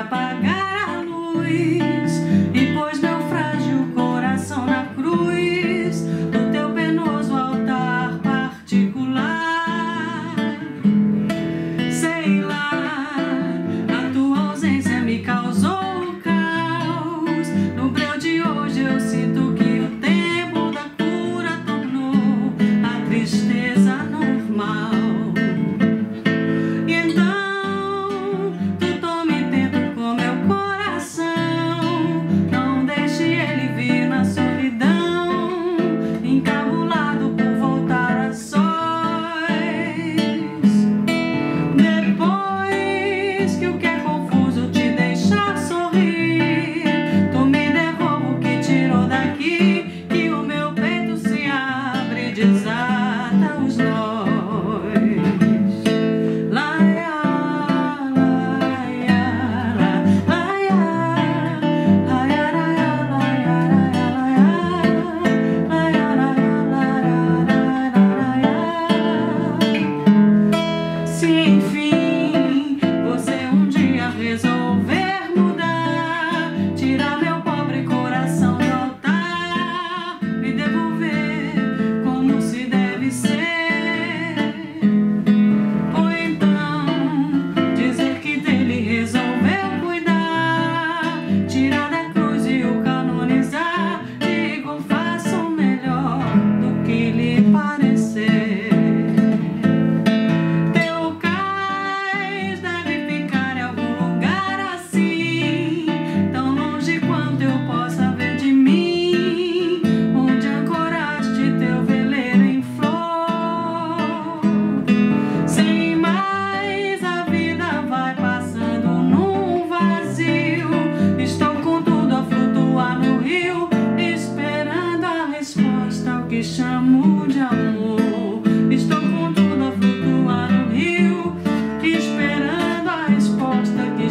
apagar a luz.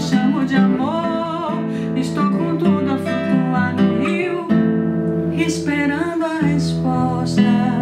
chamo de amor. Estou com tudo a flutuar no rio, esperando a resposta.